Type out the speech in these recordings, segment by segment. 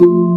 Spirit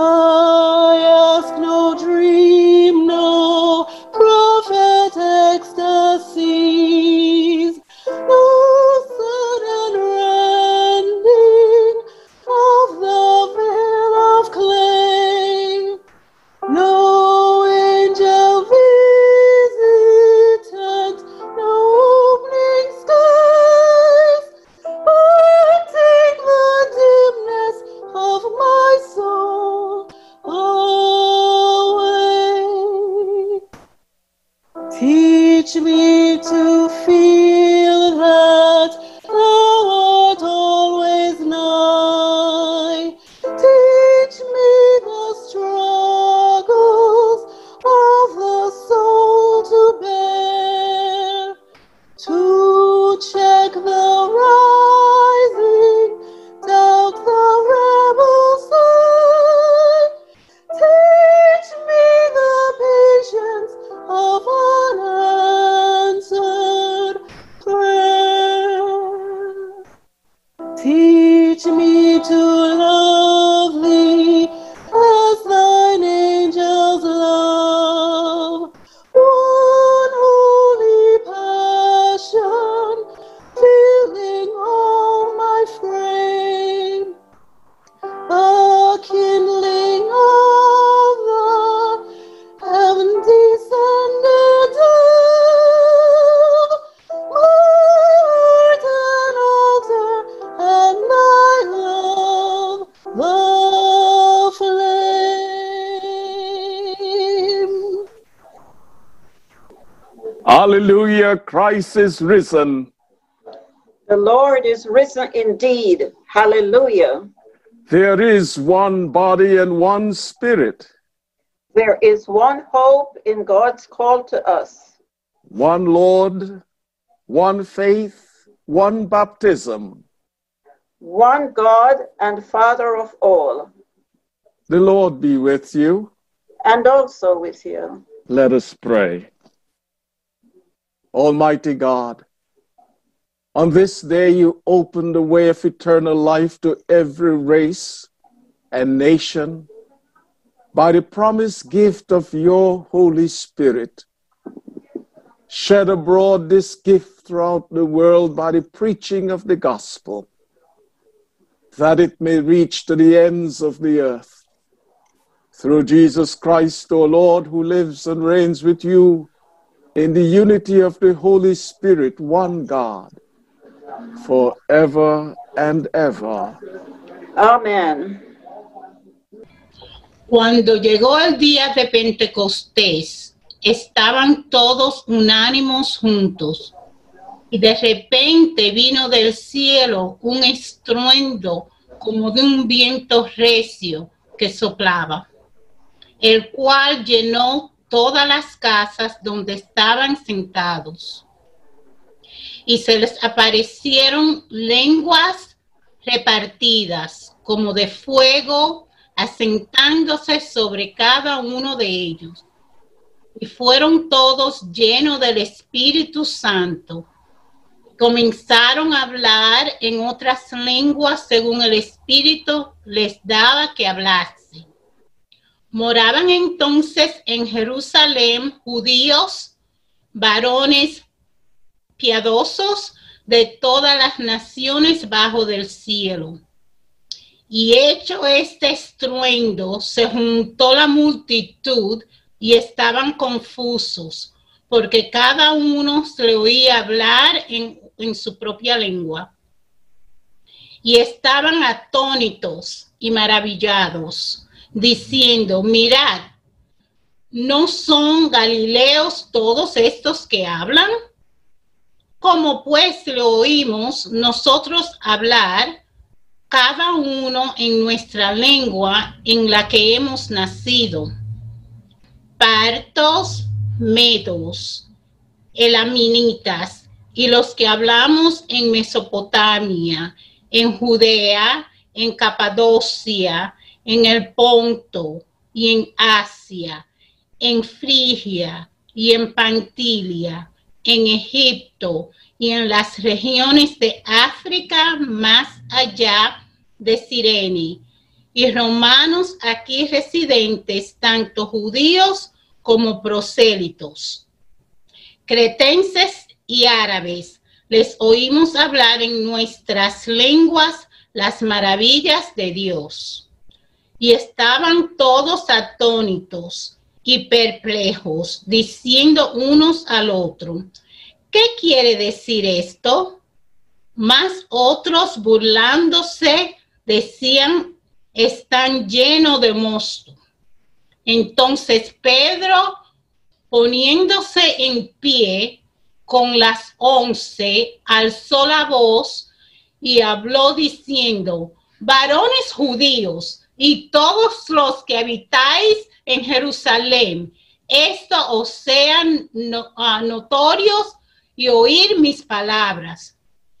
I Hallelujah, Christ is risen. The Lord is risen indeed. Hallelujah. There is one body and one spirit, There is one hope in God's call to us, one Lord, one faith, one baptism. one God and Father of all, The Lord be with you. and also with you. Let us pray. Almighty God, on this day you opened the way of eternal life to every race and nation by the promised gift of your Holy Spirit. Shed abroad this gift throughout the world by the preaching of the gospel, that it may reach to the ends of the earth. Through Jesus Christ, our Lord, who lives and reigns with you in the unity of the Holy Spirit, one God, forever and ever. Amen. Cuando llegó el día de Pentecostés, estaban todos unánimos juntos. Y de repente vino del cielo un estruendo como de un viento recio que soplaba, el cual llenó todas las casas donde estaban sentados. y se les aparecieron lenguas repartidas como de fuego, asentándose sobre cada uno de ellos. Y fueron todos llenos del Espíritu Santo. Comenzaron a hablar en otras lenguas según el Espíritu les daba que hablase. Moraban entonces en Jerusalén judíos, varones piadosos de todas las naciones bajo del cielo. Y hecho este estruendo, se juntó la multitud y estaban confusos, porque cada uno se le oía hablar en, en su propia lengua. Y estaban atónitos y maravillados, diciendo, mirad, ¿no son galileos todos estos que hablan? Como pues lo oímos nosotros hablar, cada uno en nuestra lengua en la que hemos nacido. Partos, medos, elaminitas y los que hablamos en Mesopotamia, en Judea, en Capadocia, en el Ponto y en Asia, en Frigia y en Pantilia, en Egipto y en las regiones de África más allá de Sirene, y romanos aquí residentes, tanto judíos como prosélitos. Cretenses y árabes, les oímos hablar en nuestras lenguas las maravillas de Dios. Y estaban todos atónitos y perplejos, diciendo unos al otro, ¿Qué quiere decir esto? Más otros burlándose decían, están llenos de mosto. Entonces Pedro, poniéndose en pie con las once, alzó la voz y habló diciendo, varones judíos y todos los que habitáis en Jerusalén, esto os sean ah, notorios y oír mis palabras,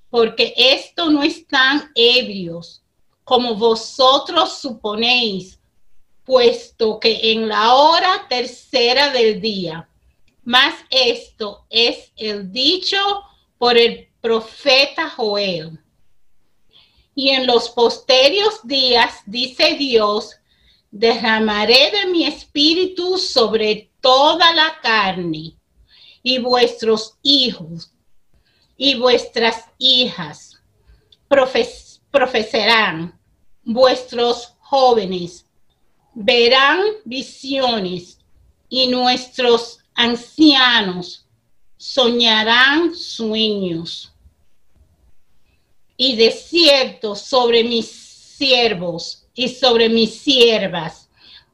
porque esto no están ebrios, como vosotros suponéis, puesto que en la hora tercera del día, mas esto es el dicho por el profeta Joel. Y en los posteriores días, dice Dios, derramaré de mi espíritu sobre toda la carne y vuestros hijos y vuestras hijas profesarán, vuestros jóvenes verán visiones y nuestros ancianos soñarán sueños. Y de cierto sobre mis siervos y sobre mis siervas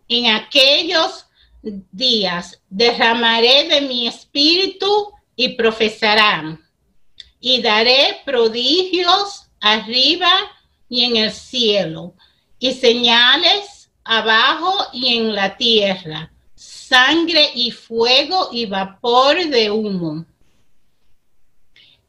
en aquellos días derramaré de mi espíritu y profesarán. Y daré prodigios arriba y en el cielo, y señales abajo y en la tierra, sangre y fuego y vapor de humo.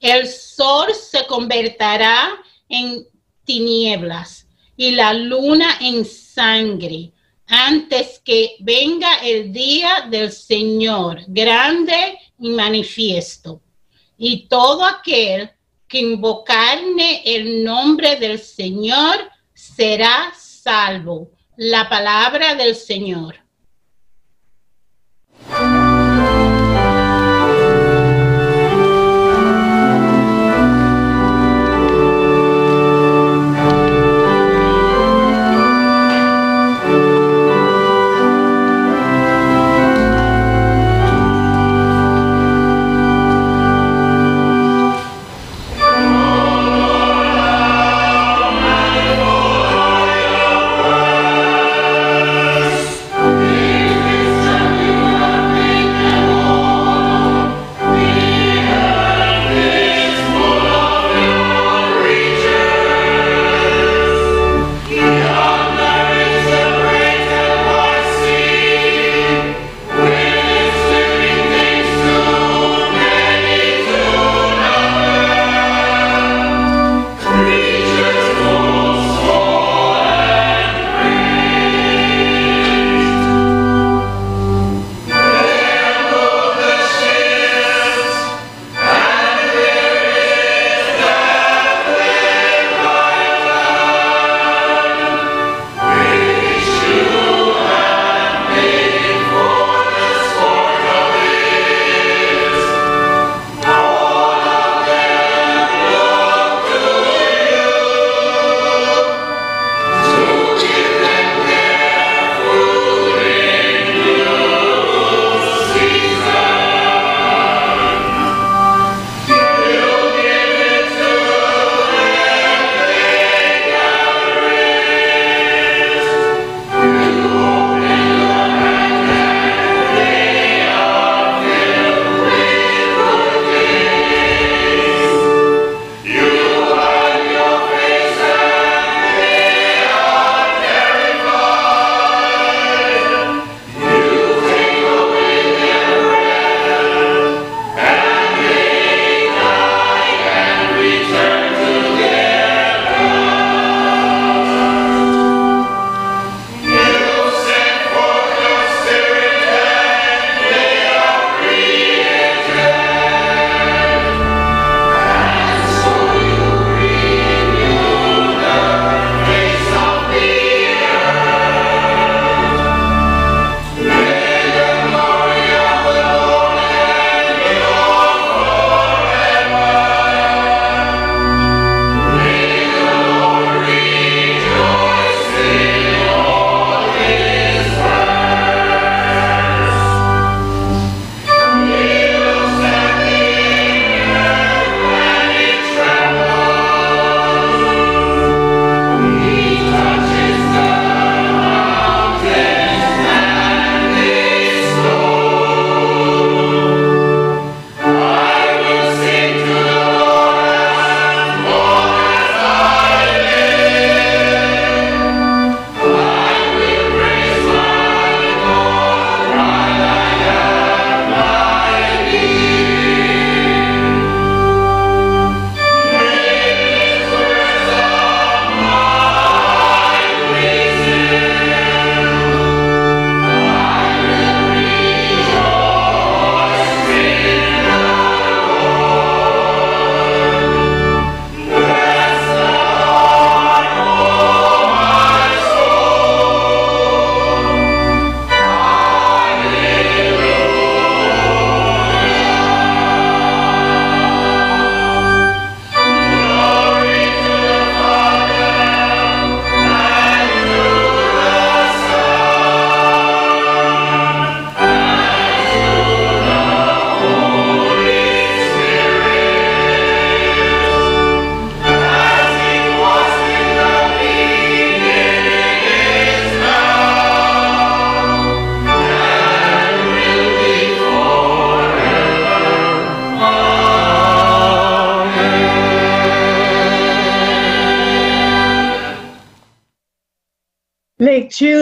El sol se convertirá en tinieblas y la luna en sangre antes que venga el día del Señor grande y manifiesto. Y todo aquel que invocarne el nombre del Señor será salvo. La palabra del Señor.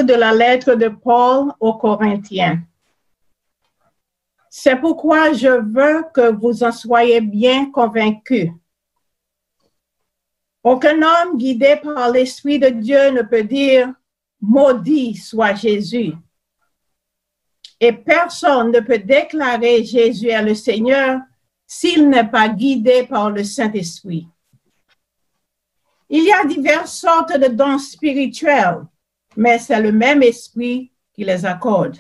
De la lettre de Paul aux Corinthiens. C'est pourquoi je veux que vous en soyez bien convaincus. Aucun homme guidé par l'Esprit de Dieu ne peut dire Maudit soit Jésus. Et personne ne peut déclarer Jésus est le Seigneur s'il n'est pas guidé par le Saint-Esprit. Il y a diverses sortes de dons spirituels, mais c'est le même esprit qui les accorde.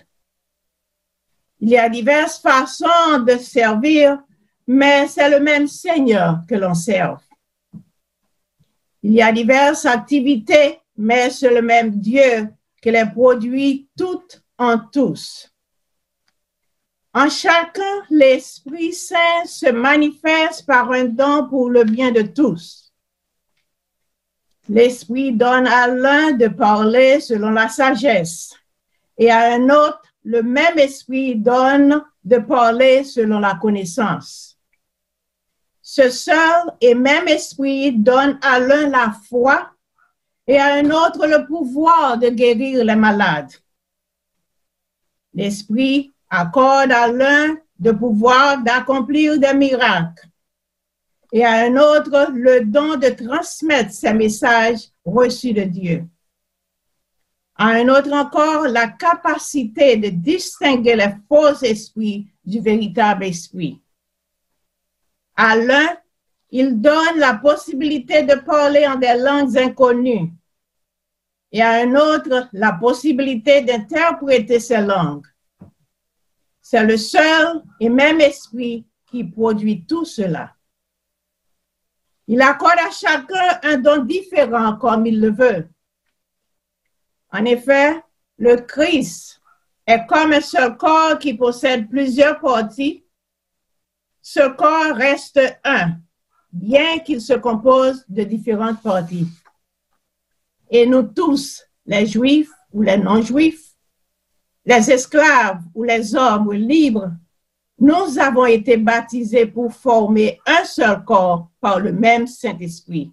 Il y a diverses façons de servir, mais c'est le même Seigneur que l'on serve. Il y a diverses activités, mais c'est le même Dieu qui les produit toutes en tous. En chacun, l'Esprit Saint se manifeste par un don pour le bien de tous. L'Esprit donne à l'un de parler selon la sagesse et à un autre, le même Esprit donne de parler selon la connaissance. Ce seul et même Esprit donne à l'un la foi et à un autre le pouvoir de guérir les malades. L'Esprit accorde à l'un le pouvoir d'accomplir des miracles et à un autre le don de transmettre ces messages reçus de Dieu. À un autre encore la capacité de distinguer les faux esprits du véritable esprit. À l'un, il donne la possibilité de parler en des langues inconnues et à un autre la possibilité d'interpréter ces langues. C'est le seul et même esprit qui produit tout cela. Il accorde à chacun un don différent comme il le veut. En effet, le Christ est comme un seul corps qui possède plusieurs parties. Ce corps reste un, bien qu'il se compose de différentes parties. Et nous tous, les juifs ou les non-juifs, les esclaves ou les hommes libres, nous avons été baptisés pour former un seul corps par le même Saint-Esprit.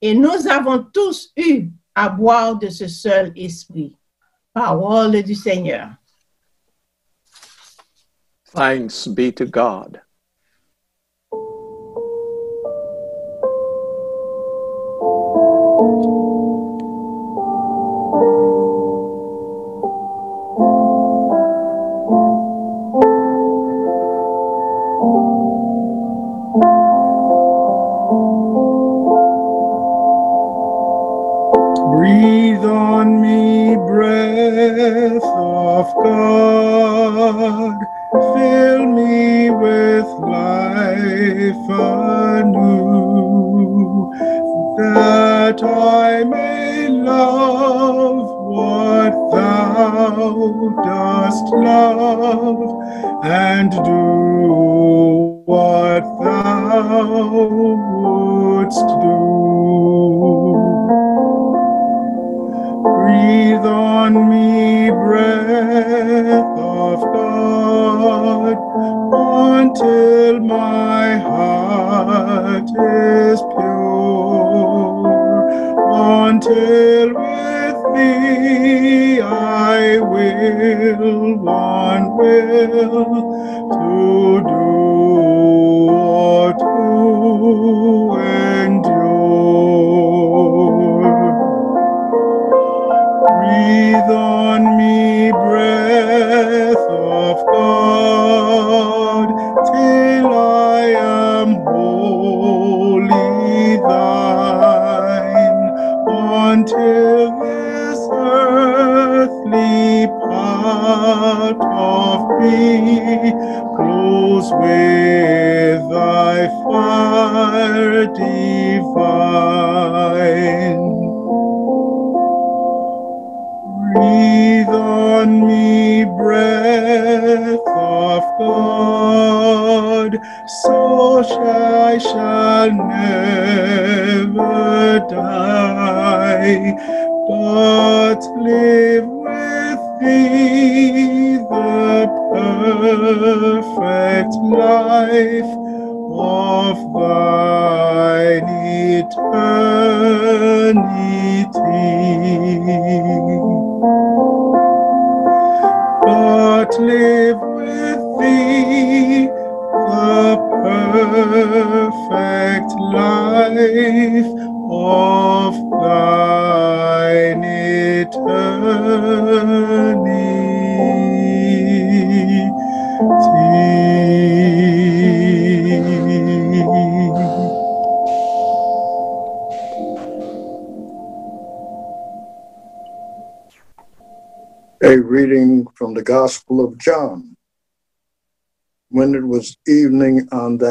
Et nous avons tous eu à boire de ce seul esprit. Parole du Seigneur. Thanks be to God.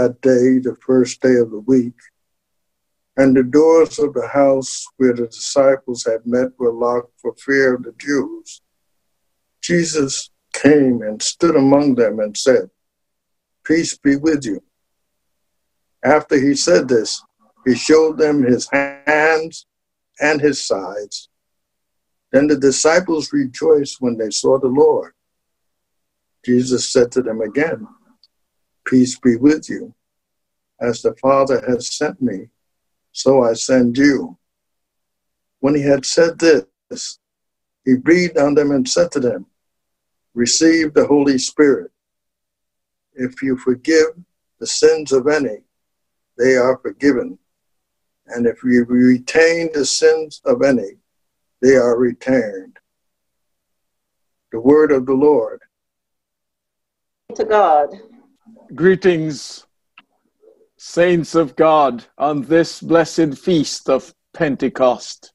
That day, the first day of the week, and the doors of the house where the disciples had met were locked for fear of the Jews, Jesus came and stood among them and said, Peace be with you. After he said this, he showed them his hands and his sides. Then the disciples rejoiced when they saw the Lord. Jesus said to them again, Peace be with you. As the Father has sent me, so I send you. When he had said this, he breathed on them and said to them, Receive the Holy Spirit. If you forgive the sins of any, they are forgiven. And if you retain the sins of any, they are retained. The word of the Lord. To God. Greetings, saints of God, on this blessed feast of Pentecost.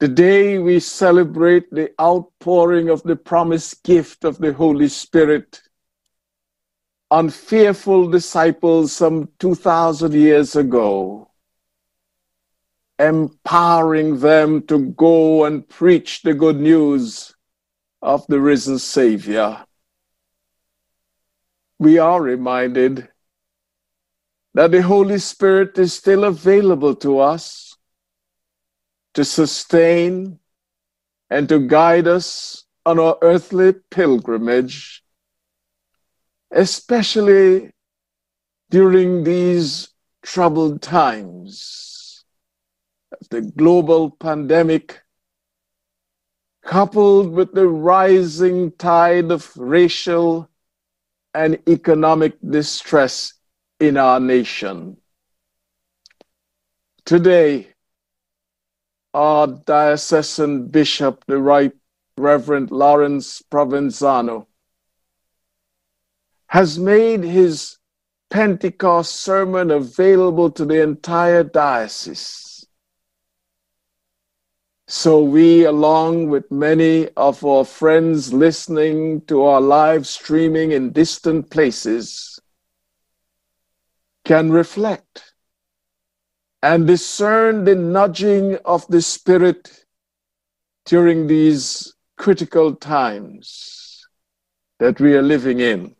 Today we celebrate the outpouring of the promised gift of the Holy Spirit on fearful disciples some 2,000 years ago empowering them to go and preach the good news of the risen Savior. We are reminded that the Holy Spirit is still available to us to sustain and to guide us on our earthly pilgrimage, especially during these troubled times of the global pandemic, coupled with the rising tide of racial and economic distress in our nation. Today, our diocesan bishop, the right Reverend Lawrence Provenzano, has made his Pentecost sermon available to the entire diocese. So we, along with many of our friends listening to our live streaming in distant places, can reflect and discern the nudging of the Spirit during these critical times that we are living in.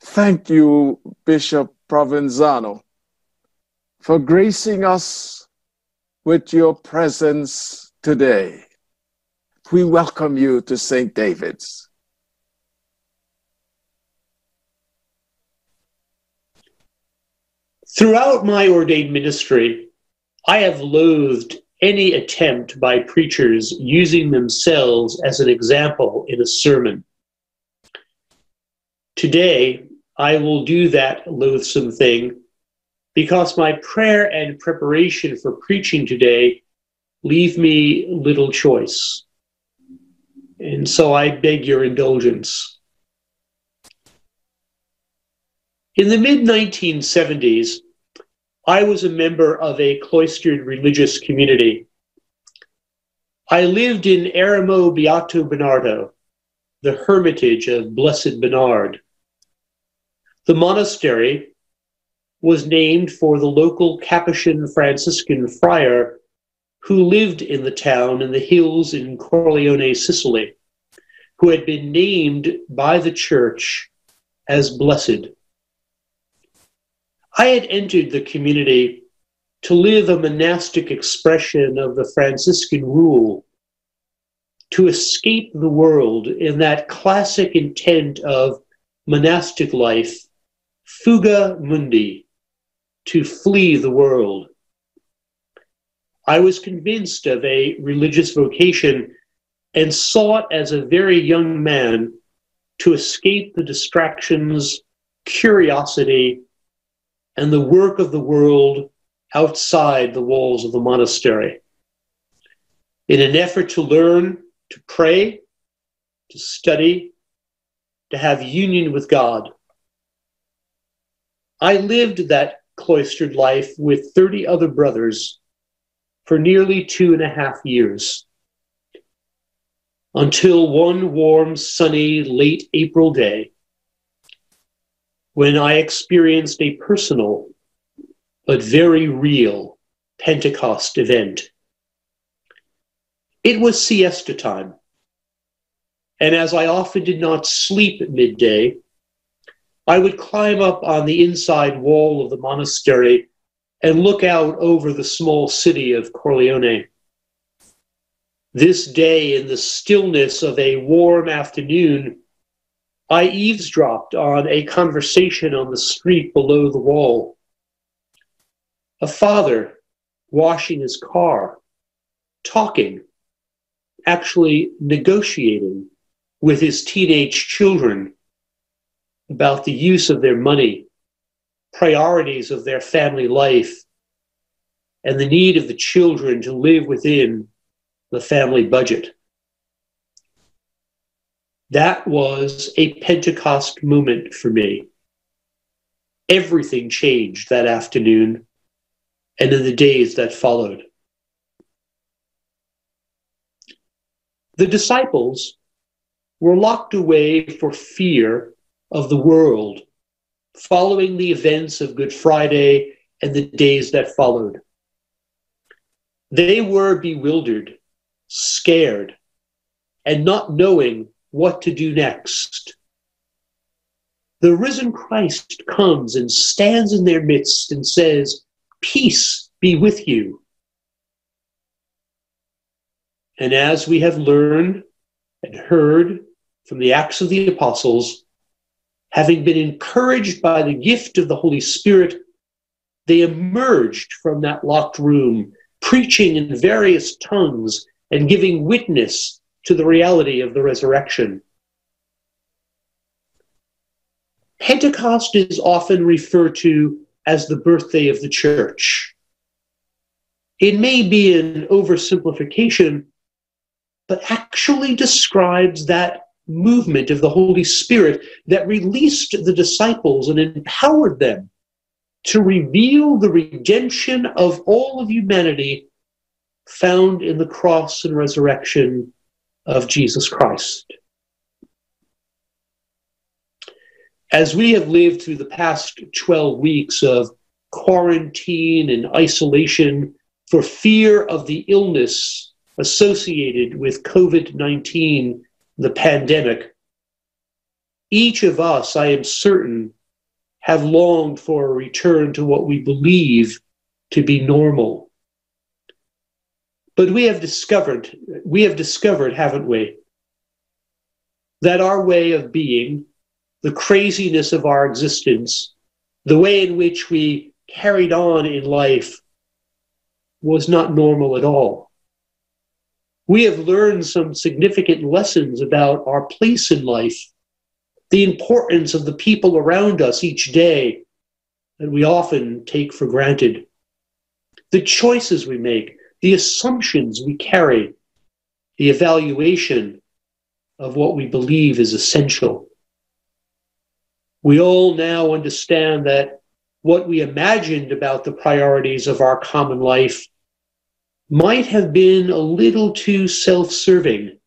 Thank you, Bishop Provenzano, for gracing us with your presence today. We welcome you to St. David's. Throughout my ordained ministry, I have loathed any attempt by preachers using themselves as an example in a sermon. Today, I will do that loathsome thing because my prayer and preparation for preaching today leave me little choice. And so I beg your indulgence. In the mid 1970s, I was a member of a cloistered religious community. I lived in Eremo Beato Bernardo, the hermitage of Blessed Bernard. The monastery, was named for the local Capuchin Franciscan friar who lived in the town in the hills in Corleone, Sicily, who had been named by the church as blessed. I had entered the community to live a monastic expression of the Franciscan rule, to escape the world in that classic intent of monastic life, fuga mundi, to flee the world. I was convinced of a religious vocation and sought as a very young man to escape the distractions, curiosity, and the work of the world outside the walls of the monastery. In an effort to learn, to pray, to study, to have union with God. I lived that cloistered life with 30 other brothers for nearly two and a half years. until one warm, sunny, late April day when I experienced a personal but very real Pentecost event. It was siesta time, and as I often did not sleep at midday, I would climb up on the inside wall of the monastery and look out over the small city of Corleone. This day, in the stillness of a warm afternoon, I eavesdropped on a conversation on the street below the wall. A father washing his car, talking, actually negotiating with his teenage children about the use of their money, priorities of their family life, and the need of the children to live within the family budget. That was a Pentecost moment for me. Everything changed that afternoon and in the days that followed. The disciples were locked away for fear of the world following the events of Good Friday and the days that followed. They were bewildered scared, and not knowing what to do next. The risen Christ comes and stands in their midst and says, Peace be with you. And as we have learned and heard from the Acts of the Apostles, having been encouraged by the gift of the Holy Spirit, they emerged from that locked room, preaching in various tongues and giving witness to the reality of the resurrection. Pentecost is often referred to as the birthday of the church. It may be an oversimplification, but actually describes that movement of the Holy Spirit that released the disciples and empowered them to reveal the redemption of all of humanity found in the cross and resurrection of Jesus Christ. As we have lived through the past 12 weeks of quarantine and isolation for fear of the illness associated with COVID 19, the pandemic, each of us, I am certain, have longed for a return to what we believe to be normal but we have discovered, we have discovered, haven't we, that our way of being, the craziness of our existence, the way in which we carried on in life was not normal at all. We have learned some significant lessons about our place in life, the importance of the people around us each day that we often take for granted, the choices we make, the assumptions we carry, the evaluation of what we believe is essential. We all now understand that what we imagined about the priorities of our common life might have been a little too self serving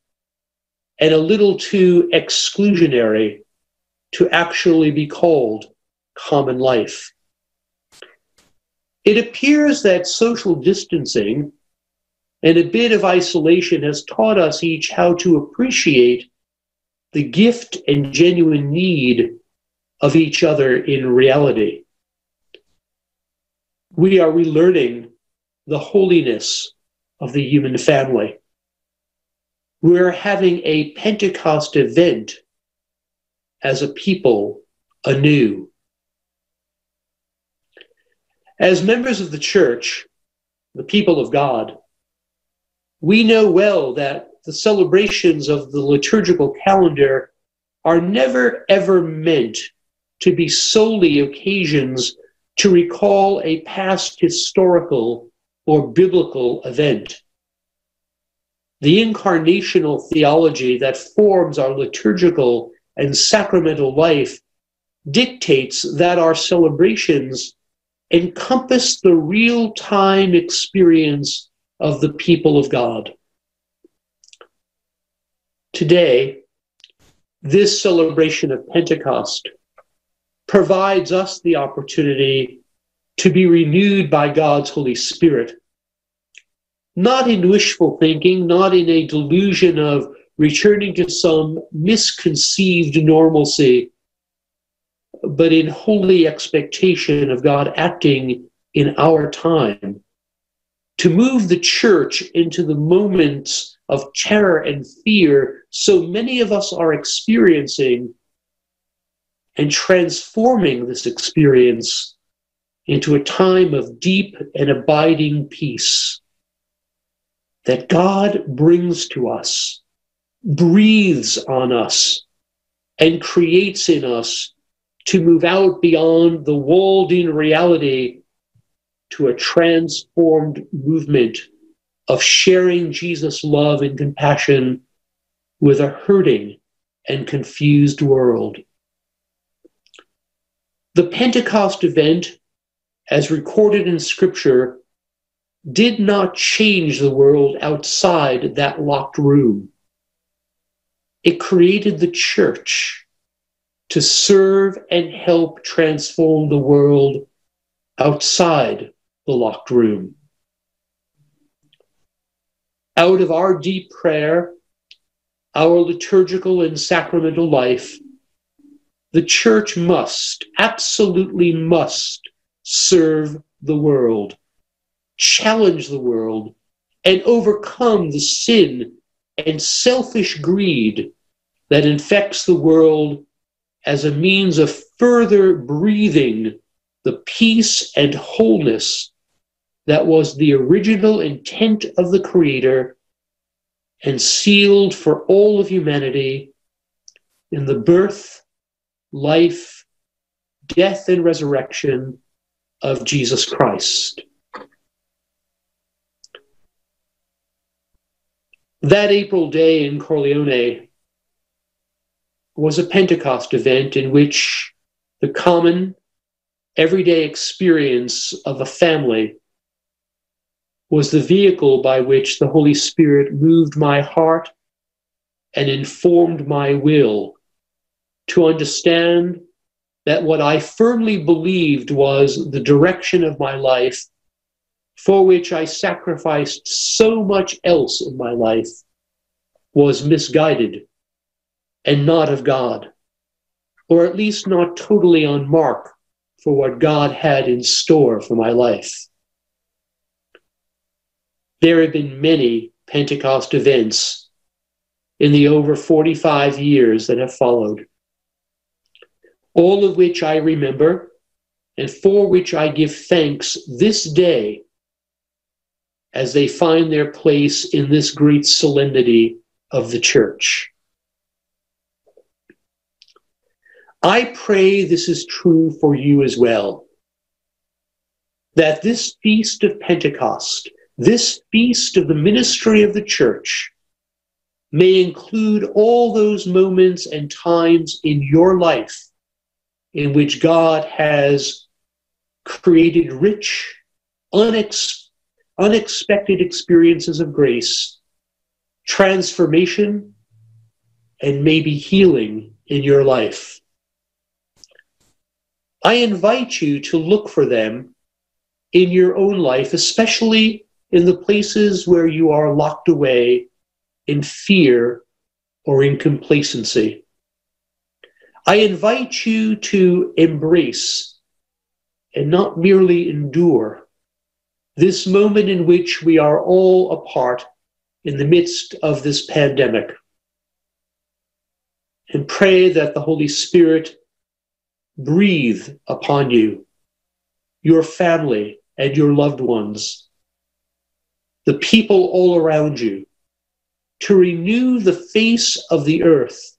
and a little too exclusionary to actually be called common life. It appears that social distancing and a bit of isolation has taught us each how to appreciate the gift and genuine need of each other in reality. We are relearning the holiness of the human family. We're having a Pentecost event as a people anew. As members of the church, the people of God, we know well that the celebrations of the liturgical calendar are never ever meant to be solely occasions to recall a past historical or biblical event. The incarnational theology that forms our liturgical and sacramental life dictates that our celebrations encompass the real time experience of the people of God. Today, this celebration of Pentecost provides us the opportunity to be renewed by God's Holy Spirit. Not in wishful thinking, not in a delusion of returning to some misconceived normalcy, but in holy expectation of God acting in our time. To move the church into the moments of terror and fear so many of us are experiencing and transforming this experience into a time of deep and abiding peace that God brings to us, breathes on us, and creates in us to move out beyond the walled in reality to a transformed movement of sharing Jesus' love and compassion with a hurting and confused world. The Pentecost event, as recorded in Scripture, did not change the world outside that locked room. It created the church to serve and help transform the world outside the locked room. Out of our deep prayer, our liturgical and sacramental life, the church must, absolutely must, serve the world, challenge the world, and overcome the sin and selfish greed that infects the world as a means of further breathing the peace and wholeness that was the original intent of the Creator and sealed for all of humanity in the birth, life, death, and resurrection of Jesus Christ. That April day in Corleone was a Pentecost event in which the common, everyday experience of a family was the vehicle by which the Holy Spirit moved my heart and informed my will to understand that what I firmly believed was the direction of my life, for which I sacrificed so much else in my life, was misguided and not of God, or at least not totally on mark for what God had in store for my life. There have been many Pentecost events in the over 45 years that have followed all of which I remember and for which I give thanks this day as they find their place in this great solemnity of the church. I pray this is true for you as well. That this feast of Pentecost, this feast of the ministry of the church, may include all those moments and times in your life in which God has created rich, unex- unexpected experiences of grace, transformation, and maybe healing in your life. I invite you to look for them in your own life, especially in the places where you are locked away in fear or in complacency. I invite you to embrace and not merely endure this moment in which we are all apart in the midst of this pandemic. And pray that the Holy Spirit breathe upon you, your family, and your loved ones, the people all around you, to renew the face of the earth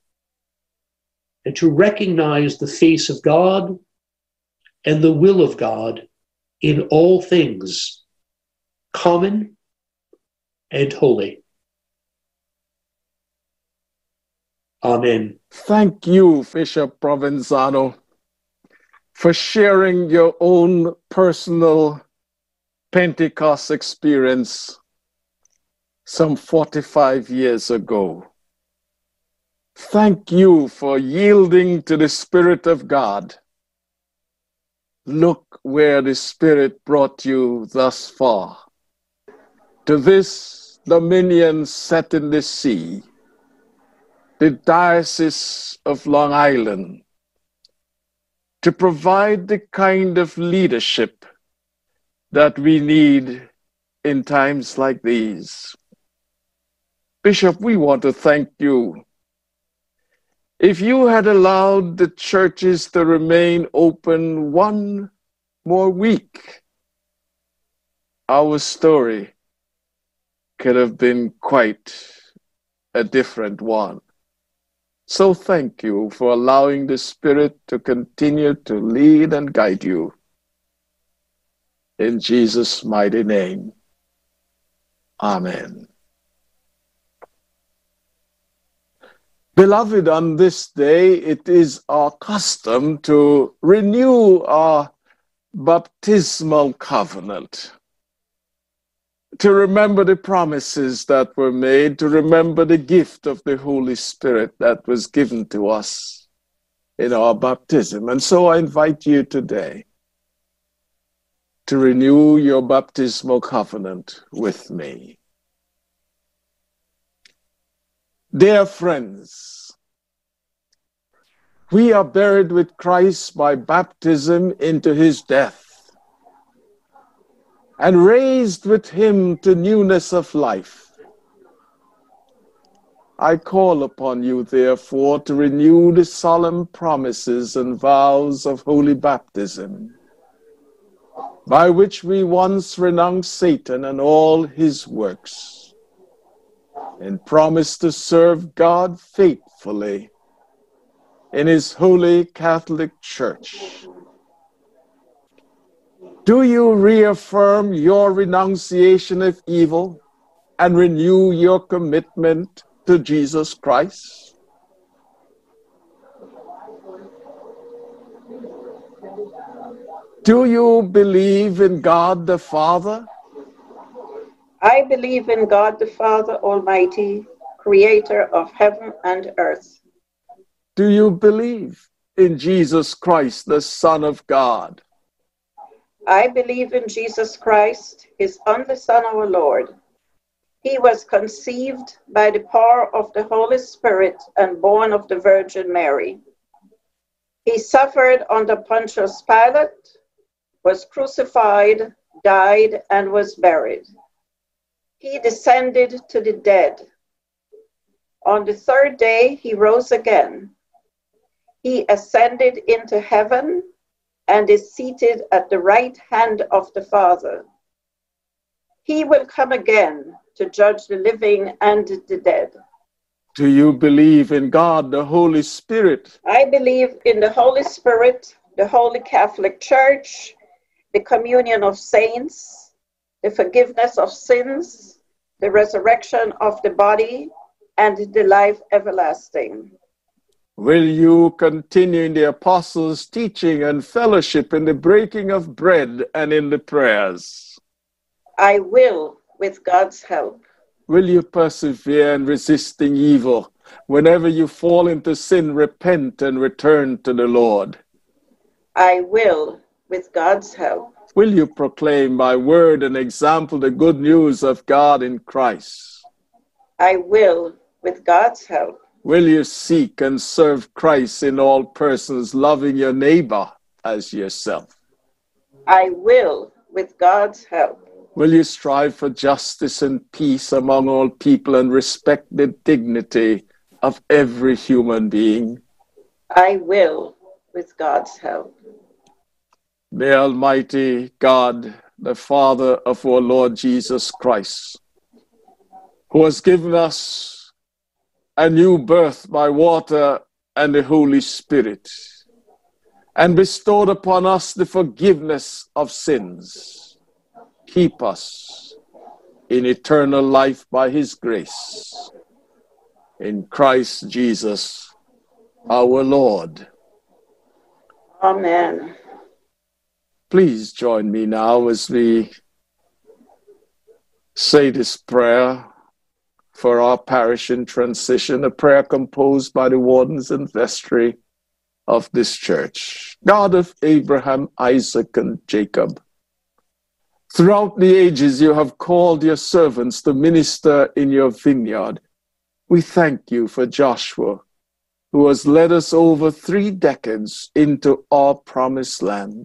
and to recognize the face of God and the will of God in all things, common and holy. Amen. Thank you, Bishop Provenzano, for sharing your own personal Pentecost experience some 45 years ago. Thank you for yielding to the Spirit of God. Look where the Spirit brought you thus far. To this dominion set in the sea, the Diocese of Long Island, to provide the kind of leadership that we need in times like these. Bishop, we want to thank you. If you had allowed the churches to remain open one more week, our story could have been quite a different one. So thank you for allowing the Spirit to continue to lead and guide you. In Jesus' mighty name. Amen. Beloved, on this day, it is our custom to renew our baptismal covenant, to remember the promises that were made, to remember the gift of the Holy Spirit that was given to us in our baptism. And so I invite you today to renew your baptismal covenant with me. Dear friends, we are buried with Christ by baptism into his death and raised with him to newness of life. I call upon you, therefore, to renew the solemn promises and vows of holy baptism by which we once renounced Satan and all his works, and promised to serve God faithfully in his holy Catholic Church. Do you reaffirm your renunciation of evil and renew your commitment to Jesus Christ? Do you believe in God the Father? I believe in God the Father Almighty, creator of heaven and earth. Do you believe in Jesus Christ, the Son of God? I believe in Jesus Christ, his only Son, our Lord. He was conceived by the power of the Holy Spirit and born of the Virgin Mary. He suffered under Pontius Pilate was crucified, died, and was buried. He descended to the dead. On the third day, he rose again. He ascended into heaven and is seated at the right hand of the Father. He will come again to judge the living and the dead. Do you believe in God, the Holy Spirit? I believe in the Holy Spirit, the Holy Catholic Church, the communion of saints, the forgiveness of sins, the resurrection of the body, and the life everlasting. Will you continue in the apostles' teaching and fellowship in the breaking of bread and in the prayers? I will, with God's help. Will you persevere in resisting evil? Whenever you fall into sin, repent and return to the Lord. I will, with God's help. Will you proclaim by word and example the good news of God in Christ? I will, with God's help. Will you seek and serve Christ in all persons, loving your neighbor as yourself? I will, with God's help. Will you strive for justice and peace among all people and respect the dignity of every human being? I will, with God's help. May Almighty God, the Father of our Lord Jesus Christ, who has given us a new birth by water and the Holy Spirit, and bestowed upon us the forgiveness of sins, keep us in eternal life by his grace. In Christ Jesus, our Lord. Amen. Please join me now as we say this prayer for our parish in transition, a prayer composed by the wardens and vestry of this church. God of Abraham, Isaac, and Jacob, throughout the ages you have called your servants to minister in your vineyard. We thank you for Joshua, who has led us over three decades into our promised land.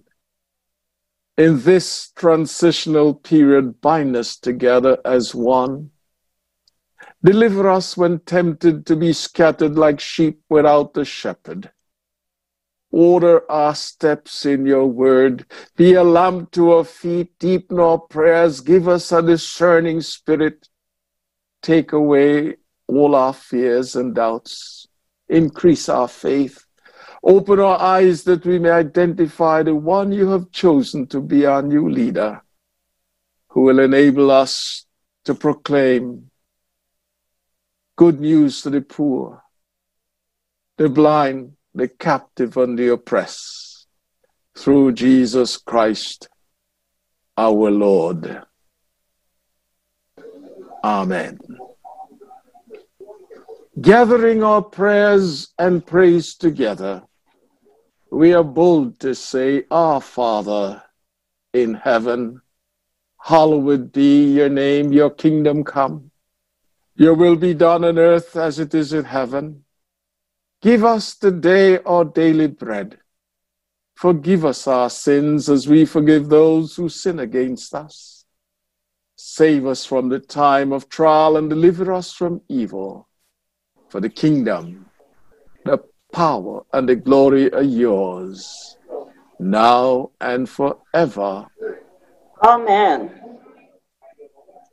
In this transitional period, bind us together as one. Deliver us when tempted to be scattered like sheep without a shepherd. Order our steps in your word. Be a lamp to our feet, deepen our prayers. Give us a discerning spirit. Take away all our fears and doubts. Increase our faith. Open our eyes that we may identify the one you have chosen to be our new leader, who will enable us to proclaim good news to the poor, the blind, the captive, and the oppressed, through Jesus Christ our Lord. Amen gathering our prayers and praise together, we are bold to say, Our Father in heaven, hallowed be your name, your kingdom come. Your will be done on earth as it is in heaven. Give us today our daily bread. Forgive us our sins as we forgive those who sin against us. Save us from the time of trial and deliver us from evil. For the kingdom, the power, and the glory are yours, now and forever. Amen.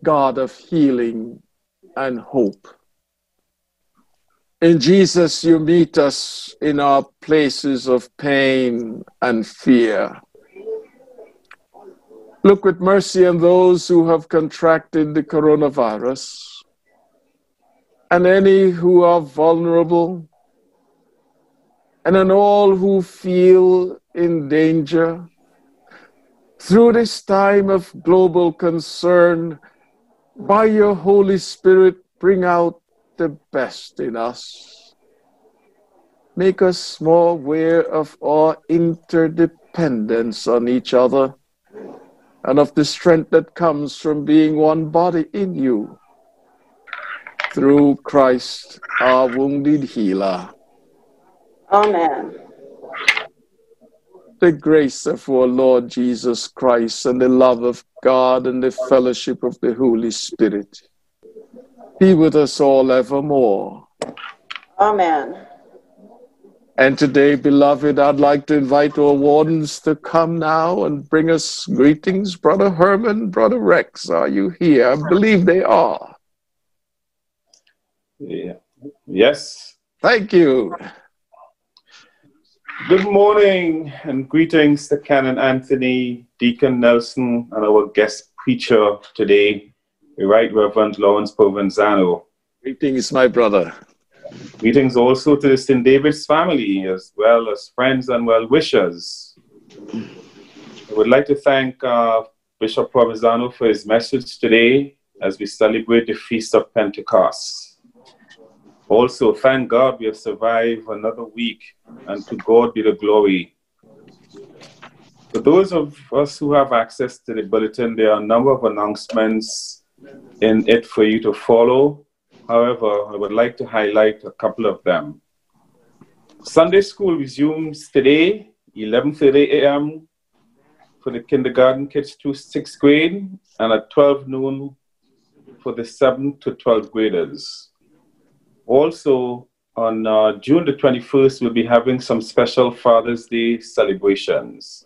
God of healing and hope. In Jesus, you meet us in our places of pain and fear. Look with mercy on those who have contracted the coronavirus and any who are vulnerable, and on all who feel in danger. Through this time of global concern, by your Holy Spirit, bring out the best in us. Make us more aware of our interdependence on each other and of the strength that comes from being one body in you through Christ, our wounded healer. Amen. The grace of our Lord Jesus Christ and the love of God and the fellowship of the Holy Spirit be with us all evermore. Amen. And today, beloved, I'd like to invite our wardens to come now and bring us greetings. Brother Herman, Brother Rex, are you here? I believe they are. Yeah. Yes. Thank you. Good morning and greetings to Canon Anthony, Deacon Nelson, and our guest preacher today, the Right Reverend Lawrence Provenzano. Greetings, my brother. Greetings also to the St. David's family, as well as friends and well wishers. I would like to thank uh, Bishop Provenzano for his message today as we celebrate the Feast of Pentecost. Also, thank God we have survived another week, and to God be the glory. For those of us who have access to the bulletin, there are a number of announcements in it for you to follow. However, I would like to highlight a couple of them. Sunday school resumes today, 11:30 a.m. for the kindergarten kids to sixth grade, and at 12 noon for the 7th to 12th graders. Also, on uh, June the 21st, we'll be having some special Father's Day celebrations.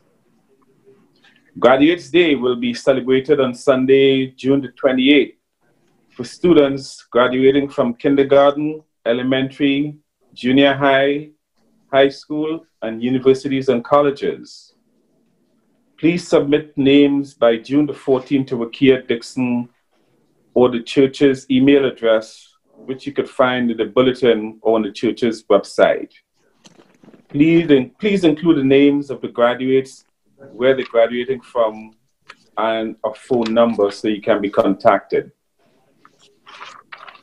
Graduates Day will be celebrated on Sunday, June the 28th, for students graduating from kindergarten, elementary, junior high, high school, and universities and colleges. Please submit names by June the 14th to Wakia Dixon or the church's email address which you could find in the bulletin on the church's website. Please, please include the names of the graduates, where they're graduating from, and a phone number so you can be contacted.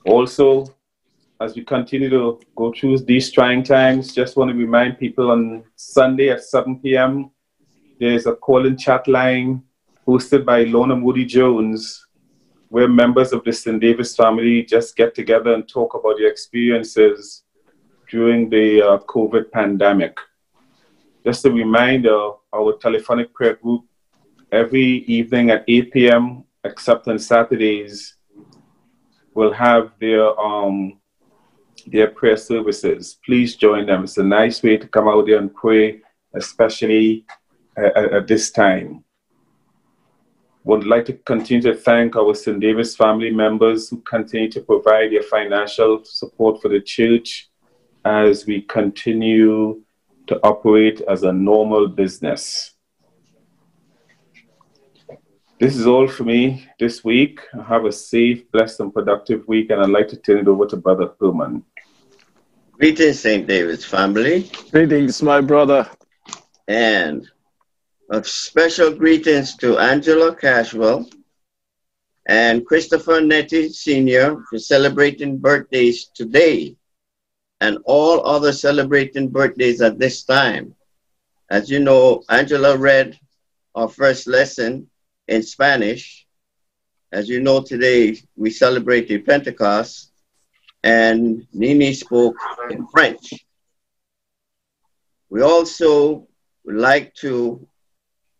Also, as we continue to go through these trying times, just want to remind people on Sunday at 7 p.m., there's a call and chat line hosted by Lorna Moody Jones, where members of the St. Davis family just get together and talk about their experiences during the uh, COVID pandemic. Just a reminder, our telephonic prayer group every evening at 8 p.m., except on Saturdays, will have their um, their prayer services. Please join them. It's a nice way to come out there and pray, especially at, at this time. Would like to continue to thank our St. Davis family members who continue to provide their financial support for the church as we continue to operate as a normal business. This is all for me this week. Have a safe, blessed, and productive week, and I'd like to turn it over to Brother Herman. Greetings, St. David's family. Greetings, my brother. And a special greetings to Angela Cashwell and Christopher Nettie Sr. for celebrating birthdays today and all other celebrating birthdays at this time. As you know, Angela read our first lesson in Spanish. As you know, today we celebrate Pentecost, and Nini spoke in French. We also would like to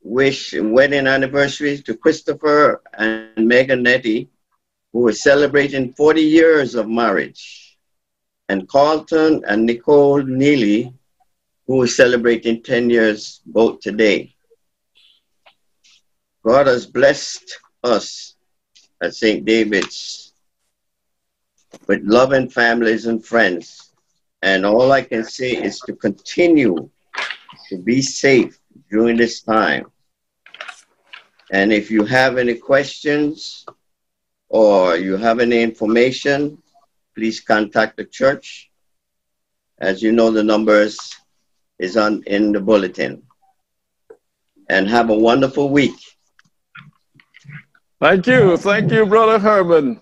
wish wedding anniversaries to Christopher and Megan Nettie, who are celebrating 40 years of marriage, and Carlton and Nicole Neely, who are celebrating 10 years both today. God has blessed us at St. David's with loving families and friends. And all I can say is to continue to be safe during this time. And if you have any questions or you have any information, please contact the church. As you know, the numbers is on in the bulletin. And have a wonderful week. Thank you. Thank you, Brother Herman.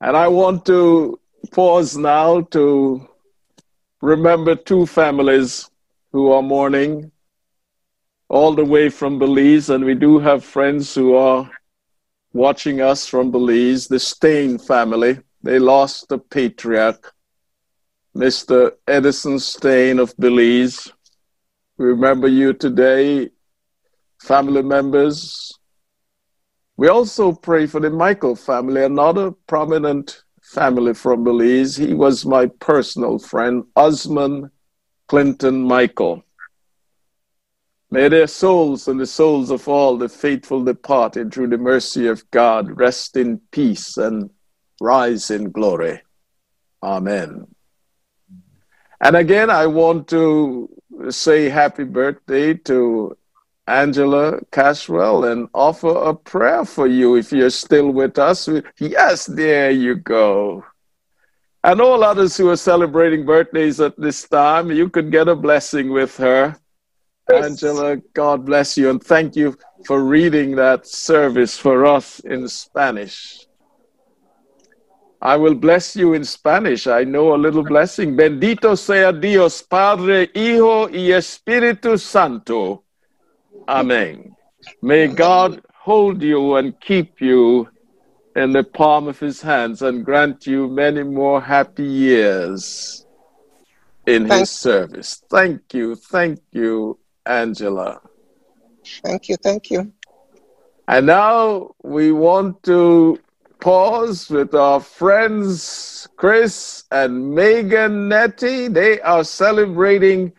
And I want to pause now to remember two families who are mourning all the way from Belize, and we do have friends who are watching us from Belize, the Stain family. They lost the patriarch, Mr. Edison Stain of Belize. We remember you today, family members. We also pray for the Michael family, another prominent family from Belize. He was my personal friend, Osmond Clinton Michael. May their souls and the souls of all the faithful departed through the mercy of God rest in peace and rise in glory. Amen. And again, I want to say happy birthday to Angela Cashwell and offer a prayer for you if you're still with us. Yes, there you go. And all others who are celebrating birthdays at this time, you could get a blessing with her. Angela, God bless you and thank you for reading that service for us in Spanish. I will bless you in Spanish. I know a little blessing. Bendito sea Dios, Padre, Hijo y Espíritu Santo. Amen. May God hold you and keep you in the palm of his hands and grant you many more happy years in his service. Thank you. Thank you, Angela. Thank you. Thank you. And now we want to pause with our friends Chris and Megan Nettie. They are celebrating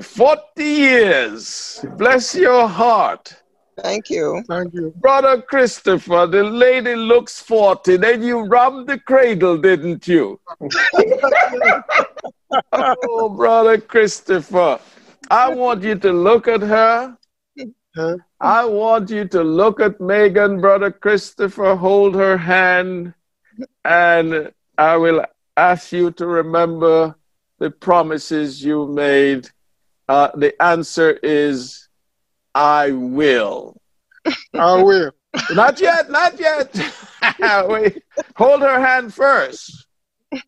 40 years. Bless your heart. Thank you. Thank you. Brother Christopher, the lady looks 40. Then you robbed the cradle, didn't you? oh, Brother Christopher, I want you to look at her. Huh? I want you to look at Megan, Brother Christopher, hold her hand, and I will ask you to remember the promises you made. Uh, the answer is I will. I will. Not yet, not yet. Wait, Hold her hand first.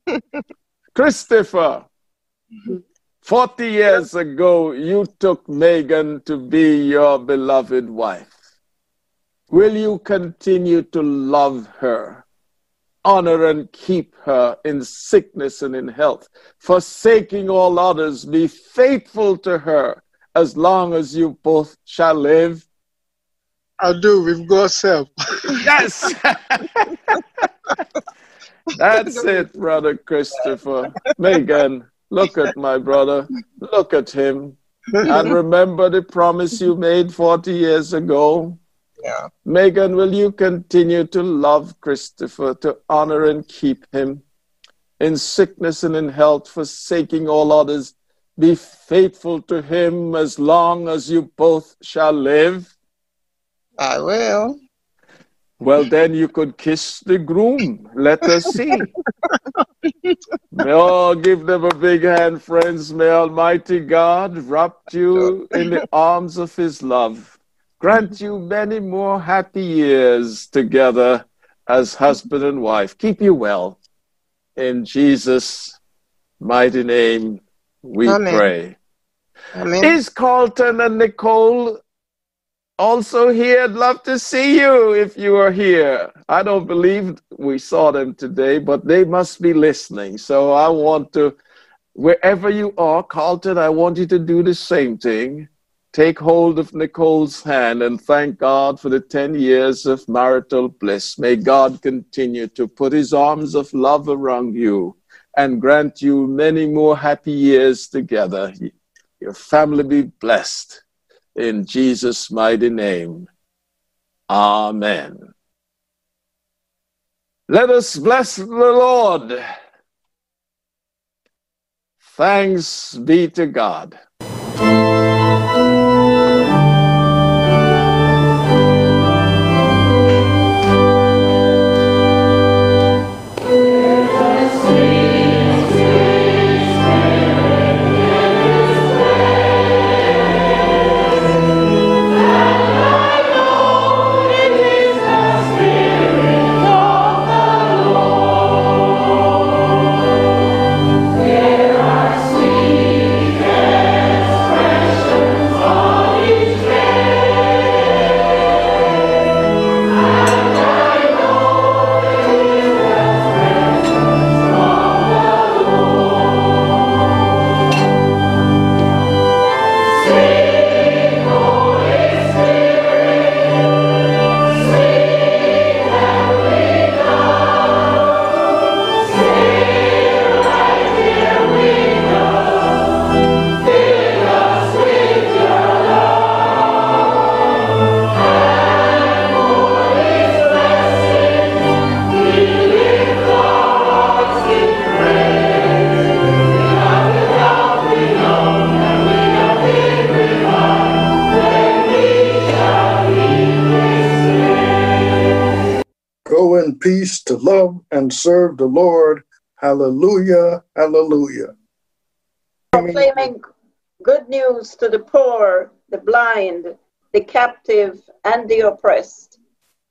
Christopher, 40 years ago, you took Megan to be your beloved wife. Will you continue to love her, honor and keep her in sickness and in health, forsaking all others? Be faithful to her as long as you both shall live. I do with God's help. Yes. That's it, brother Christopher. Megan, look at my brother. Look at him. And remember the promise you made 40 years ago. Yeah. Megan, will you continue to love Christopher, to honor and keep him in sickness and in health, forsaking all others? Be faithful to him as long as you both shall live. I will. Well, then you could kiss the groom. Let us see. May all give them a big hand, friends. May Almighty God wrap you in the arms of His love. Grant you many more happy years together as husband and wife. Keep you well. In Jesus' mighty name, we Amen. pray. Amen. Is Carlton and Nicole also here? I'd love to see you if you are here. I don't believe we saw them today, but they must be listening. So I want to, wherever you are, Carlton, I want you to do the same thing. Take hold of Nicole's hand and thank God for the 10 years of marital bliss. May God continue to put his arms of love around you and grant you many more happy years together. Your family be blessed in Jesus' mighty name. Amen. Let us bless the Lord. Thanks be to God. And serve the Lord. Hallelujah. Hallelujah. proclaiming good news to the poor, the blind, the captive, and the oppressed.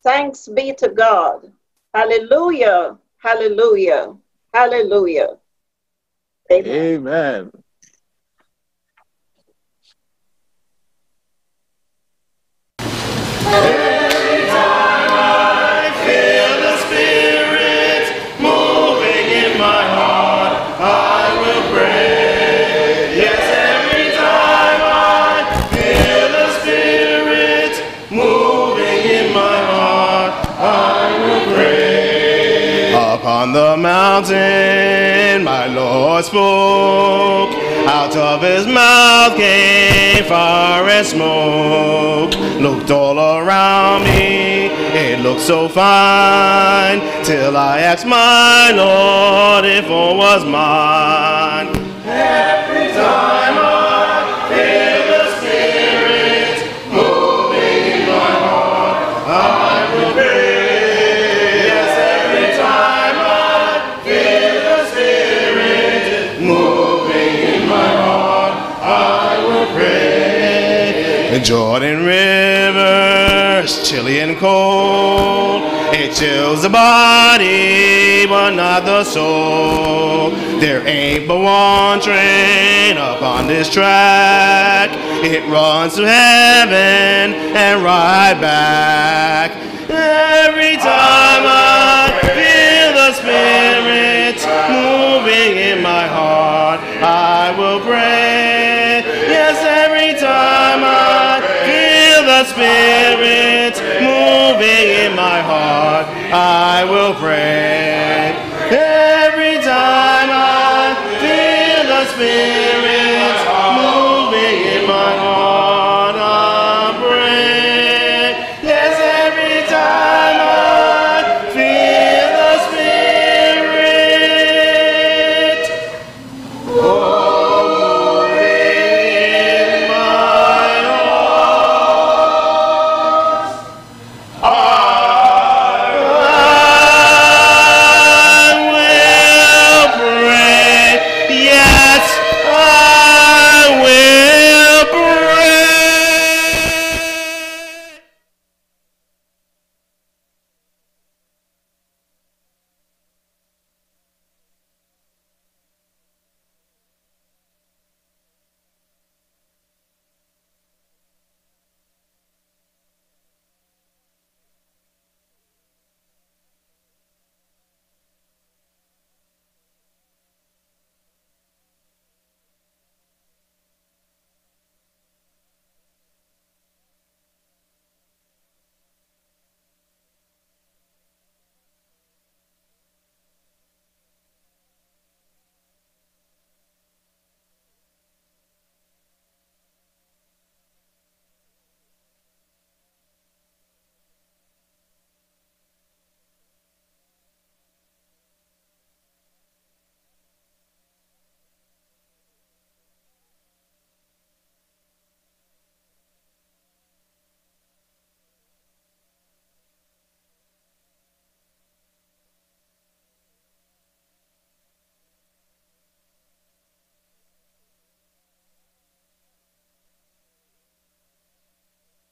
Thanks be to God. Hallelujah, hallelujah, hallelujah. Amen. Amen. feel Upon the mountain, my Lord spoke. Out of his mouth came fire and smoke. Looked all around me, it looked so fine. Till I asked my Lord if all was mine. Every time I Jordan River's chilly and cold. It chills the body, but not the soul. There ain't but one train up on this track. It runs to heaven and right back. Every time I feel the Spirit moving in my heart, I will pray. The Spirit moving in my heart, I will pray.